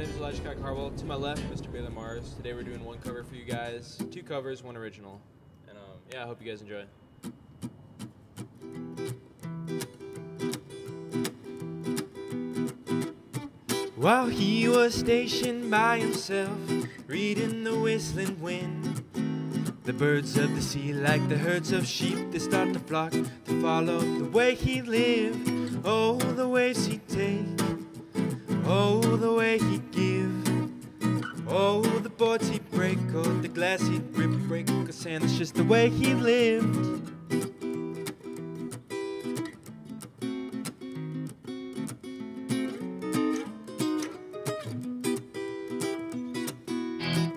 name is Elijah Carwell. To my left, Mr. Baylor Mars. Today we're doing one cover for you guys, two covers, one original. And um, yeah, I hope you guys enjoy. While he was stationed by himself, reading the whistling wind, the birds of the sea, like the herds of sheep, they start to flock to follow the way he lived. Oh, the ways he'd take, oh, the way he'd give, oh, the boards he'd break, oh, the glass he'd rip, break, oh, cause and it's just the way he lived.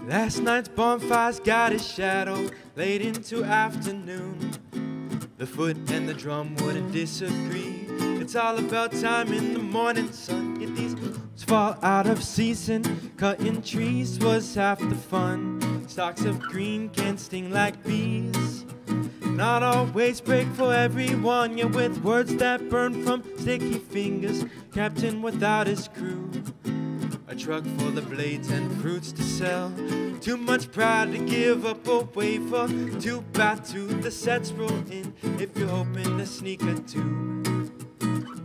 Last night's bonfires got a shadow late into afternoon. The foot and the drum wouldn't disagree. It's all about time in the morning sun. Fall out of season. Cutting trees was half the fun. Stalks of green can sting like bees. Not always break for everyone, yet with words that burn from sticky fingers. Captain without his crew. A truck full of blades and fruits to sell. Too much pride to give up a wafer. Too bad to the sets roll in if you're hoping to sneak a two.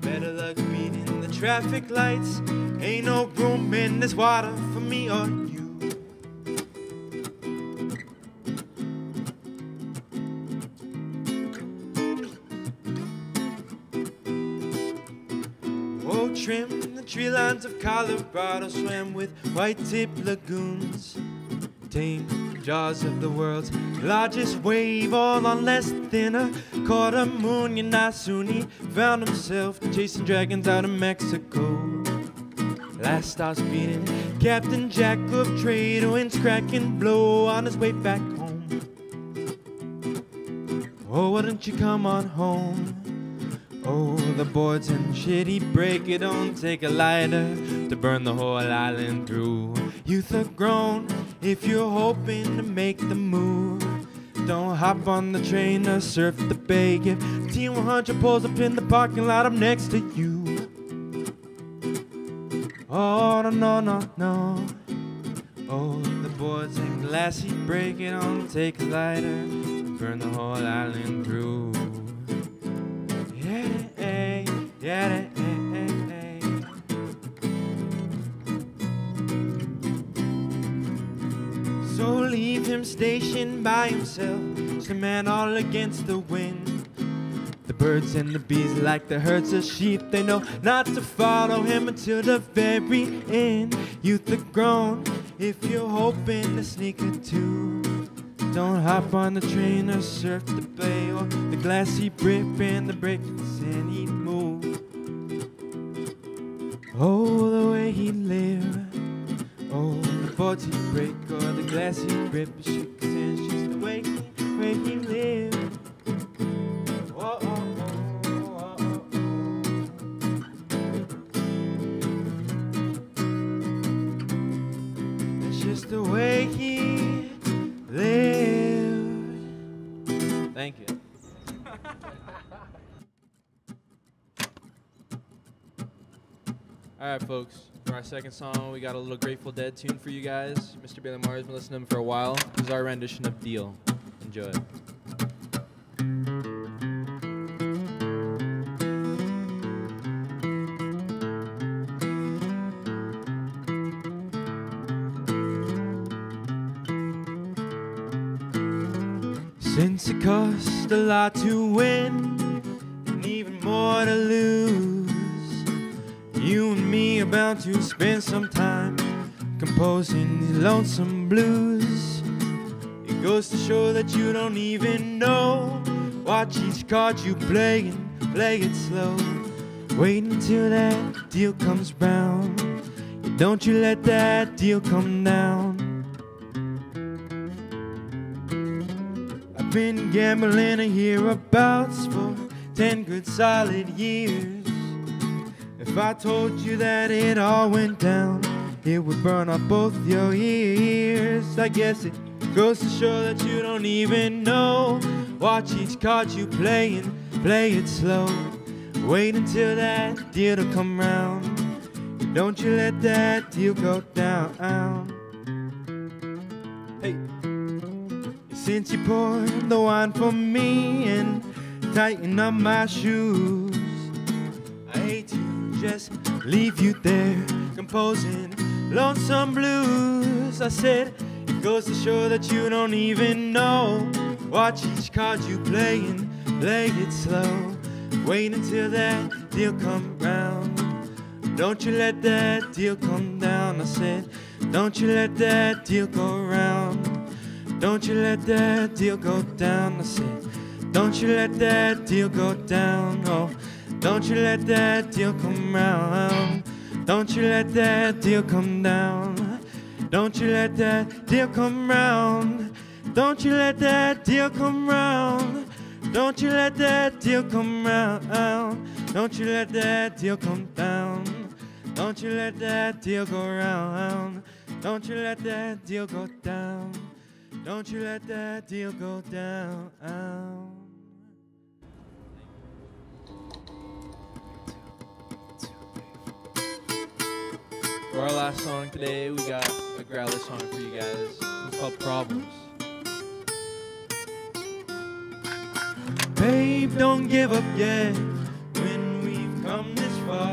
Better luck beating traffic lights. Ain't no room in this water for me or you. Oh, trim the tree lines of Colorado, swam with white tip lagoons. Tame jaws of the world's largest wave, all on less than a quarter moon. He found himself chasing dragons out of Mexico. Last stars beating, Captain Jack of trade winds cracking blow on his way back home. Oh, why don't you come on home? Oh, the boards and shit he break it don't take a lighter to burn the whole island through. Youth are grown if you're hoping to make the move. Don't hop on the train or surf the bay. If T100 pulls up in the parking lot, I'm next to you. Oh, no, no, no, no. Oh, the boards and glassy break it don't take a lighter burn the whole island through. Yeah, yeah, yeah, him stationed by himself, just a man all against the wind. The birds and the bees, like the herds of sheep, they know not to follow him until the very end. Youth are grown if you're hoping to sneak a two. Don't hop on the train or surf the bay or the glassy rip and the breakers and he'd move. Oh, the way he lived. Boards he'd break or the glass he'd rip. Shook his hands, just the way he, way he lived. Oh, oh, oh. oh, oh, oh. It's just the way he lived. Thank you. All right, folks. For our second song, we got a little Grateful Dead tune for you guys. Mr. Bailey Mars been listening to him for a while. This is our rendition of Deal. Enjoy. Since it cost a lot to win and even more to lose, you and me about to spend some time composing these lonesome blues. It goes to show that you don't even know. Watch each card you play and play it slow. Wait until that deal comes round. Don't you let that deal come down. I've been gambling a hereabouts for ten good solid years. If I told you that it all went down, it would burn up both your ears. I guess it goes to show that you don't even know. Watch each card you play and play it slow. Wait until that deal to come round. Don't you let that deal go down. Hey, since you poured the wine for me and tightened up my shoes, just leave you there composing lonesome blues. I said it goes to show that you don't even know. Watch each card you play and play it slow. Wait until that deal come round. Don't you let that deal come down. I said, don't you let that deal go round. Don't you let that deal go down. I said, don't you let that deal go down. Oh, don't you let that deal come round. Don't you let that deal come down. Don't you let that deal come round. Don't you let that deal come round. Don't you let that deal come round. Don't you let that deal come down. Don't you let that deal go round. Don't you let that deal go down. Don't you let that deal go down. For our last song today, we got a growler song for you guys. It's called Problems. Babe, don't give up yet. When we've come this far,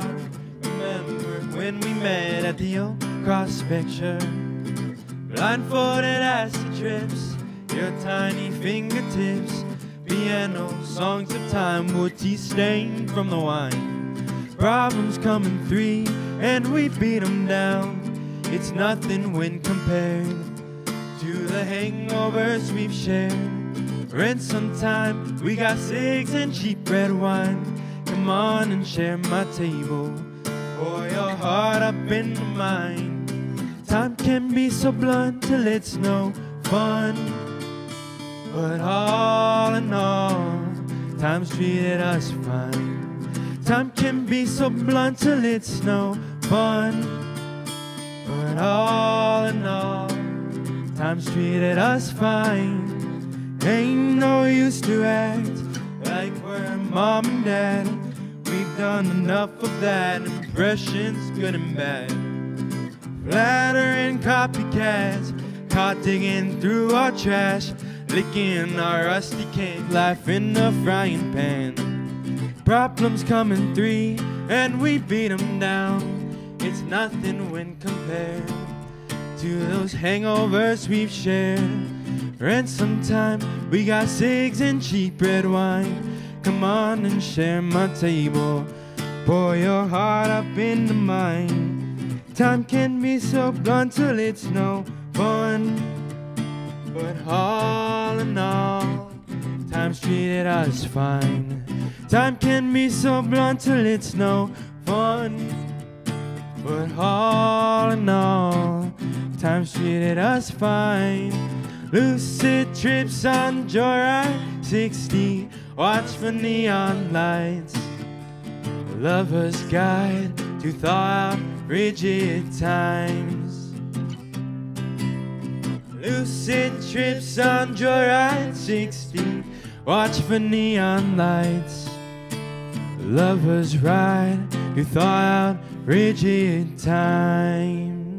remember when we met at the old cross picture. Blindfolded as acid trips, your tiny fingertips. Piano songs of time, wood tea stained from the wine. Problems come in three, and we beat 'em down. It's nothing when compared to the hangovers we've shared. Rent some time, we got cigs and cheap red wine. Come on and share my table. Pour your heart up into mine. Time can be so blunt till it's no fun. But all in all, time's treated us fine. Time can be so blunt till it's no fun. But all in all, time's treated us fine. Ain't no use to act like we're mom and dad. We've done enough of that. Impressions good and bad. Flattering copycats, caught digging through our trash, licking our rusty cake, life in the frying pan. Problems come in three, and we beat 'em down. It's nothing when compared to those hangovers we've shared. Rent some time, we got cigs and cheap red wine. Come on and share my table. Pour your heart up into mine. Time can be so blunt till it's no fun. But all in all, time's treated us fine. Time can be so blunt till it's no fun. But all in all, time's treated us fine. Lucid trips on Joyride 60. Watch for neon lights. Lover's guide to thaw out rigid times. Lucid trips on Joyride 60. Watch for neon lights. Lover's ride to thaw out rigid times.